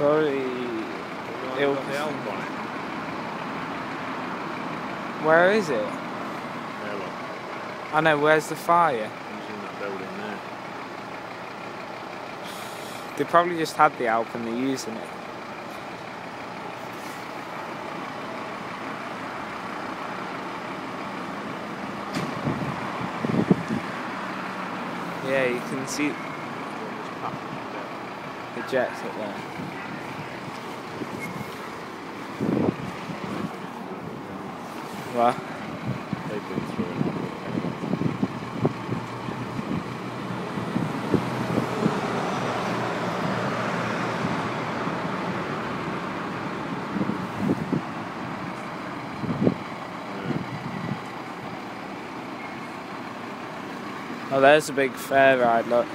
Probably. Well, It'll- got the Alp on it. Where is it? Eh, there, look. I know, where's the fire? He's in that building there. They probably just had the Alp and they're using it. Yeah, you can see Just passing it there. the jets up there. Oh, there's a big fair ride, look.